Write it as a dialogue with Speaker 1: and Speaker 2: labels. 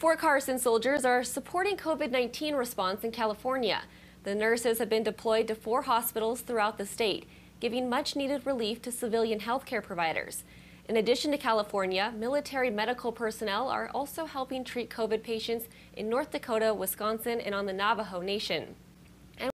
Speaker 1: Fort Carson soldiers are supporting COVID-19 response in California. The nurses have been deployed to four hospitals throughout the state, giving much needed relief to civilian healthcare providers. In addition to California, military medical personnel are also helping treat COVID patients in North Dakota, Wisconsin, and on the Navajo Nation.